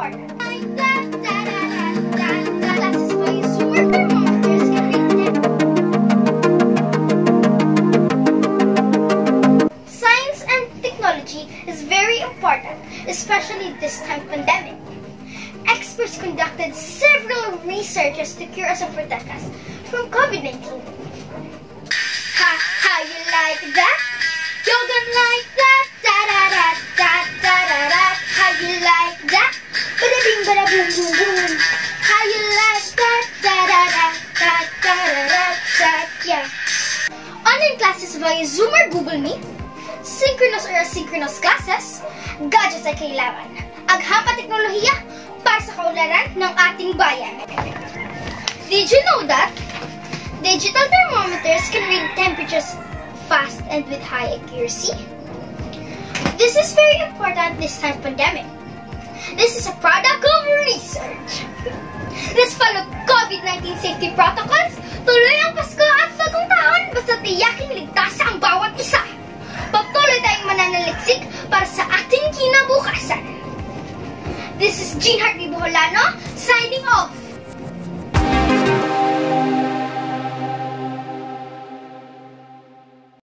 Science and technology is very important, especially this time pandemic. Experts conducted several researches to cure us and protect us from COVID-19. Boom boom boom. How you like that? Da da da da da da da da. Yeah. Online classes via Zoom or Google Meet, synchronous or asynchronous classes, gadgets ay kailangan. Agham at teknolohiya para sa kaularan ng ating bayan. Did you know that? Digital thermometers can read temperatures fast and with high accuracy. This is very important this time pandemic. This is a product of research. Let's follow COVID-19 safety protocols. Tuloy ang Pasko at bagong taon basta tiyaking ligtas ang bawat isa. Patuloy tayong mananaliksik para sa ating kinabukasan. This is Jean Hartley Boholano, signing off.